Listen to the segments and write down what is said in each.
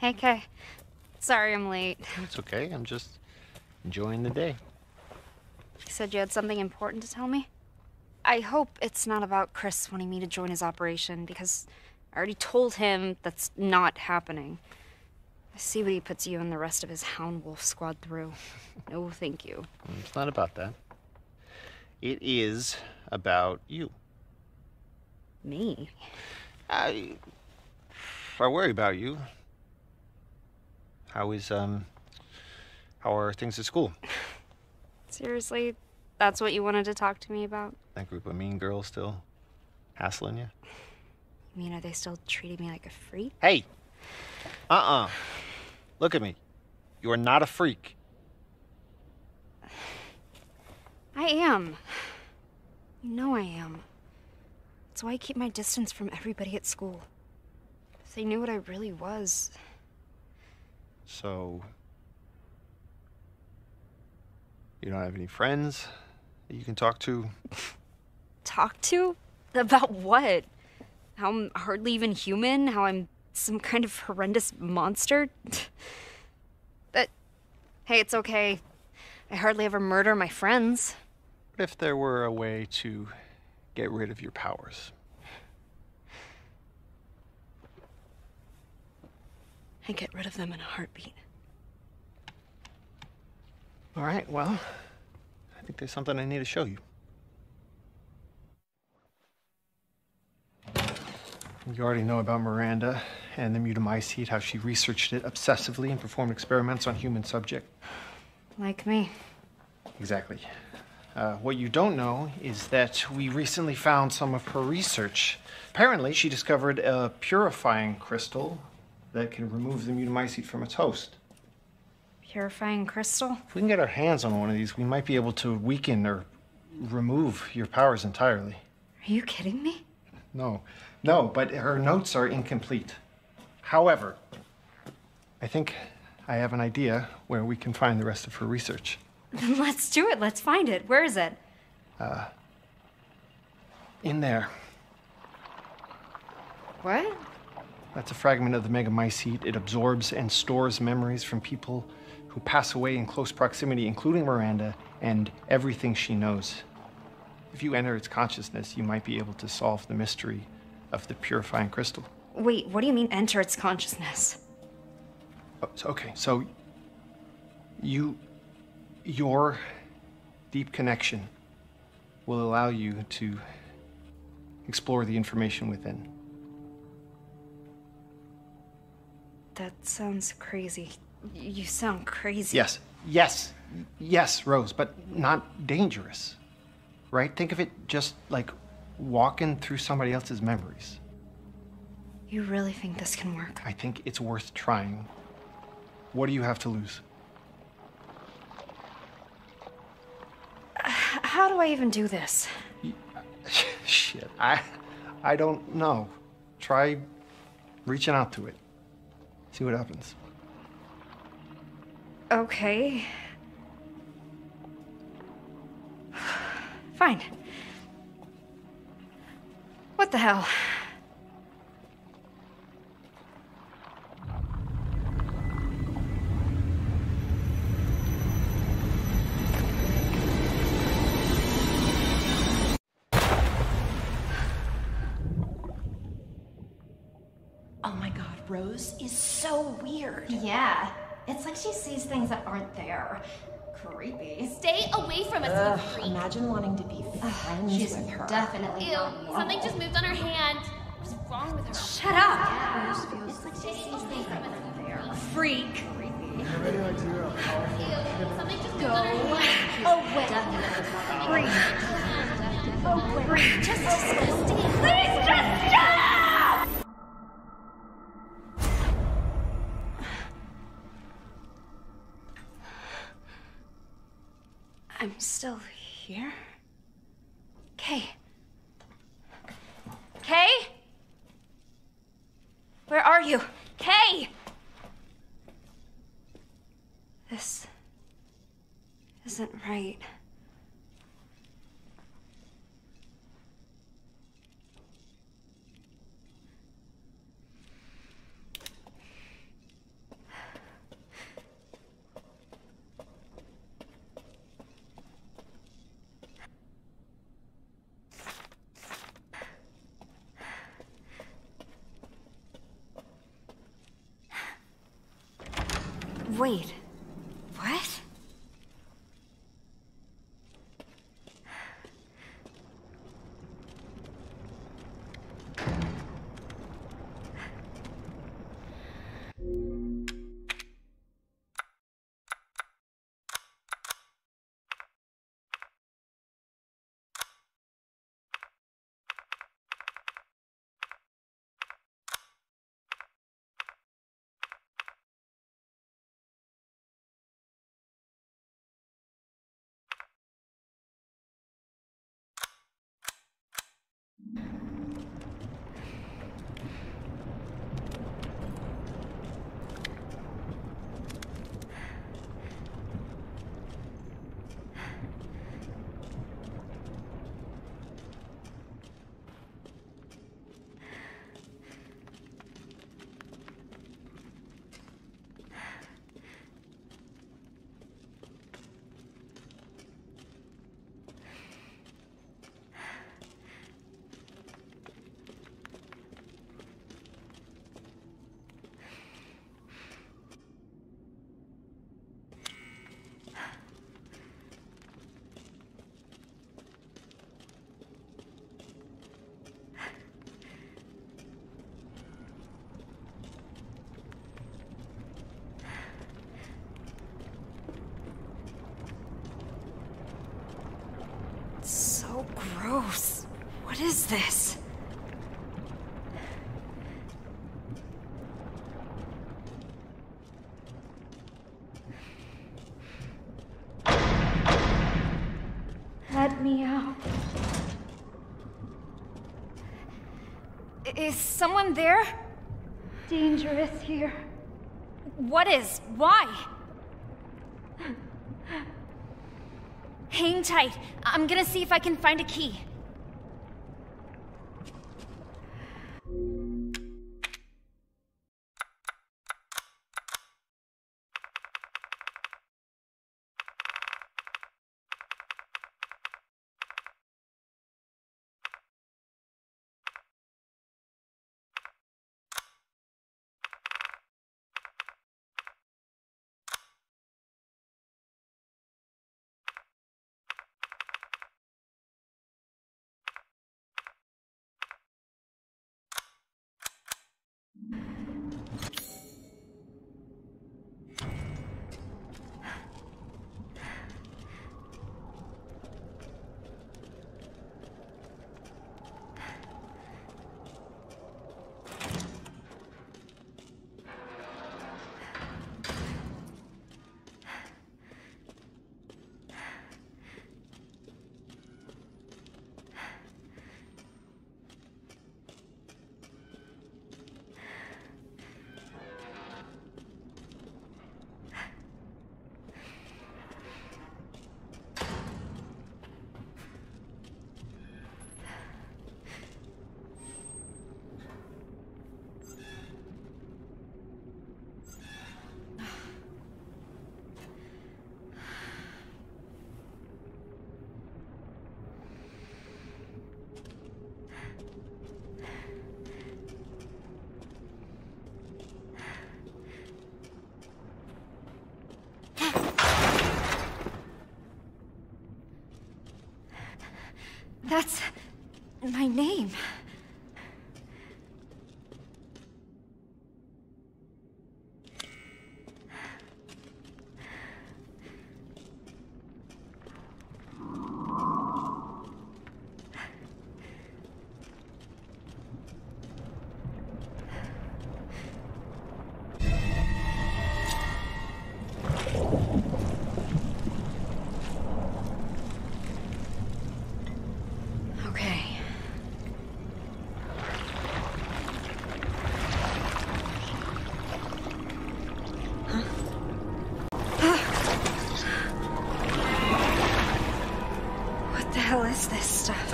Hey, Kay. Sorry I'm late. It's okay. I'm just enjoying the day. You said you had something important to tell me? I hope it's not about Chris wanting me to join his operation, because I already told him that's not happening. I see what he puts you and the rest of his Hound Wolf squad through. No, thank you. It's not about that. It is about you. Me? I, I worry about you. How is um? How are things at school? Seriously? That's what you wanted to talk to me about? That group of mean girls still hassling you? You mean, are they still treating me like a freak? Hey! Uh-uh. Look at me. You are not a freak. I am. You know I am. That's why I keep my distance from everybody at school. If they knew what I really was. So. You don't have any friends that you can talk to? Talk to? About what? How I'm hardly even human? How I'm some kind of horrendous monster? but, hey, it's okay. I hardly ever murder my friends. What if there were a way to get rid of your powers? I get rid of them in a heartbeat. All right, well, I think there's something I need to show you. You already know about Miranda and the mutamycete, how she researched it obsessively and performed experiments on human subject. Like me. Exactly. Uh, what you don't know is that we recently found some of her research. Apparently, she discovered a purifying crystal that can remove the mutamycete from its host. Purifying crystal? If we can get our hands on one of these, we might be able to weaken or remove your powers entirely. Are you kidding me? No, no, but her notes are incomplete. However, I think I have an idea where we can find the rest of her research. Let's do it. Let's find it. Where is it? Uh, in there. What? That's a fragment of the megamycete. It absorbs and stores memories from people who pass away in close proximity, including Miranda, and everything she knows. If you enter its consciousness, you might be able to solve the mystery of the purifying crystal. Wait, what do you mean enter its consciousness? Oh, so, okay, so you, your deep connection will allow you to explore the information within. That sounds crazy. You sound crazy. Yes, yes, yes, Rose, but not dangerous. Right? Think of it just like walking through somebody else's memories. You really think this can work? I think it's worth trying. What do you have to lose? How do I even do this? Shit, I, I don't know. Try reaching out to it. See what happens. Okay. Fine. What the hell? Rose is so weird. Yeah. It's like she sees things that aren't there. Creepy. Stay away from us, Ugh, you freak. imagine wanting to be friends She's with her. definitely Ew, not something just moved on her hand. What's wrong with her? Shut up! It's like she sees things that aren't there. Freak! Ew, something just moved on her hand. Oh, wait. Freak! Oh, wait. Just disgusting. Please just still here? Kay. Kay? Where are you? Kay! This isn't right. Wait. What? So gross. What is this? Let me out. Is someone there? Dangerous here. What is? Why? Tight. I'm gonna see if I can find a key. That's my name.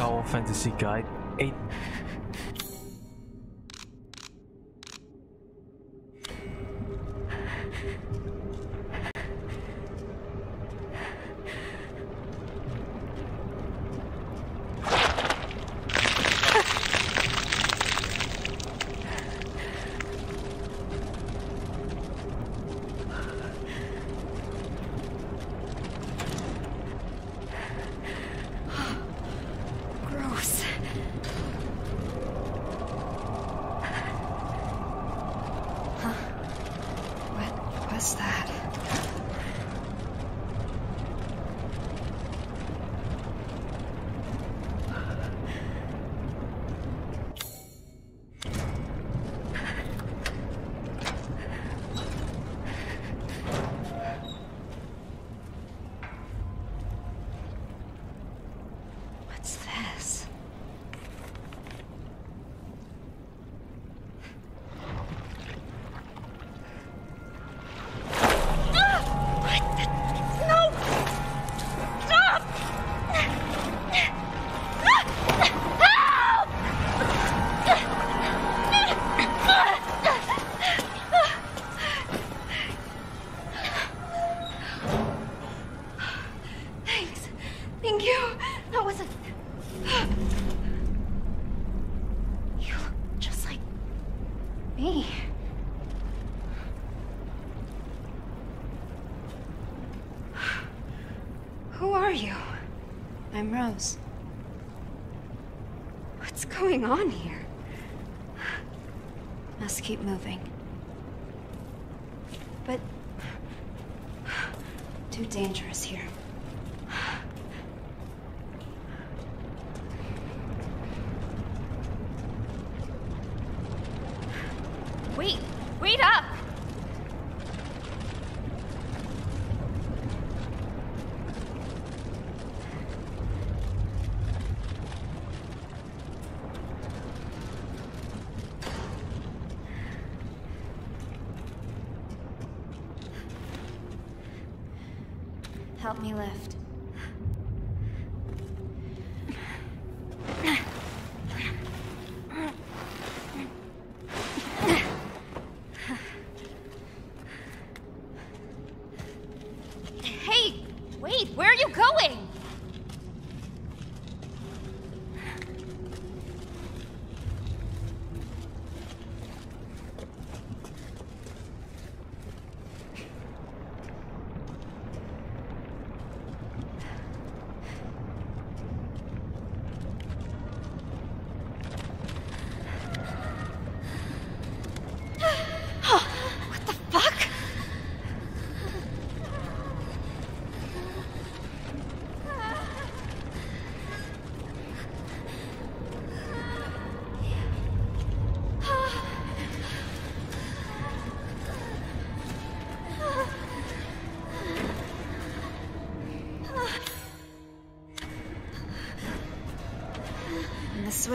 Tower Fantasy Guide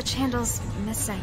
Switch handle's missing.